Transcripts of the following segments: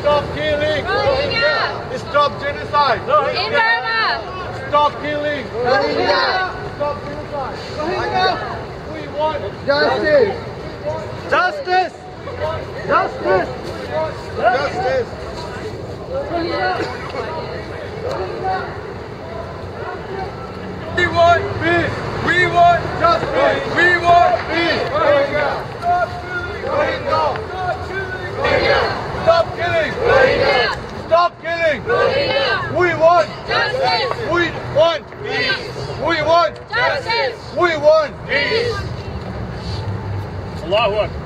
Stop killing! Stop killing! Stop killing! Stop want! Justice! Justice! justice. Justice! We want peace! We want justice! We want peace! Rohingya! Stop killing! Rohingya! Stop killing! Rohingya! Stop killing! Rohingya! Stop killing! Rohingya! We want justice! We want peace! We want justice! We want peace! Allahu Akbar!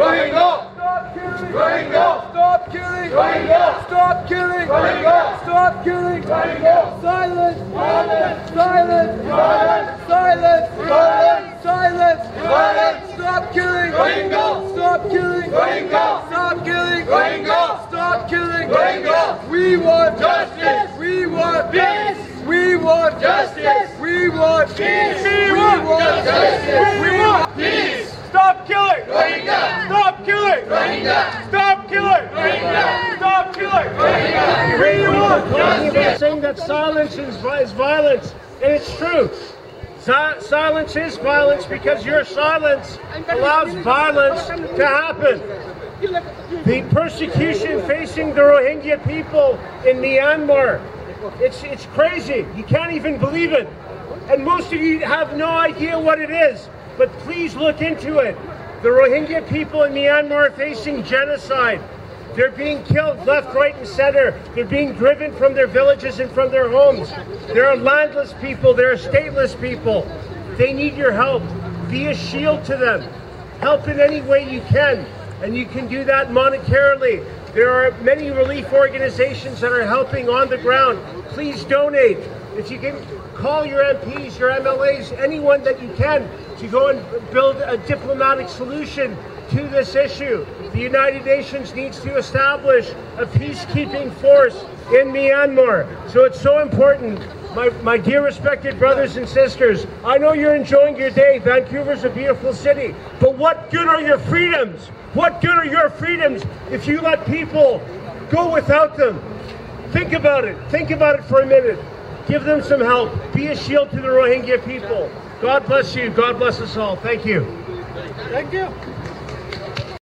Rohingya! Stop killing! Rohingya! Stop killing! Rohingya! Stop killing! Rohingya! Stop killing! Rohingya! Silence! Silence! Silence! Violence! Silence! Violence! Silence! Stop killing! Rohingya! Stop killing! Rohingya! Stop killing! Rohingya! Stop killing! Rohingya! We want justice! We want peace! We want justice! We want peace! That silence is, is violence, and it's true. Si- silence is violence because your silence allows violence to happen. The persecution facing the Rohingya people in Myanmar, it's, it's crazy. You can't even believe it. And most of you have no idea what it is, but please look into it. The Rohingya people in Myanmar are facing genocide. They're being killed left, right, and center. They're being driven from their villages and from their homes. There are landless people. There are stateless people. They need your help. Be a shield to them. Help in any way you can. And you can do that monetarily. There are many relief organizations that are helping on the ground. Please donate. If you can call your MPs, your MLAs, anyone that you can to go and build a diplomatic solution to this issue. The United Nations needs to establish a peacekeeping force in Myanmar. So it's so important. My, my dear respected brothers and sisters, I know you're enjoying your day. Vancouver's a beautiful city. But what good are your freedoms? What good are your freedoms if you let people go without them? Think about it. Think about it for a minute. Give them some help. Be a shield to the Rohingya people. God bless you. God bless us all. Thank you. Thank you.